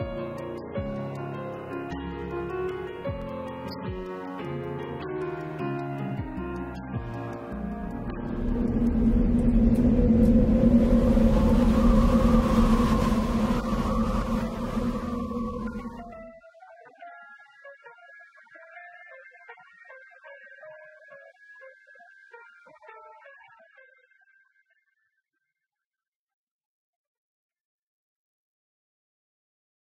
うん。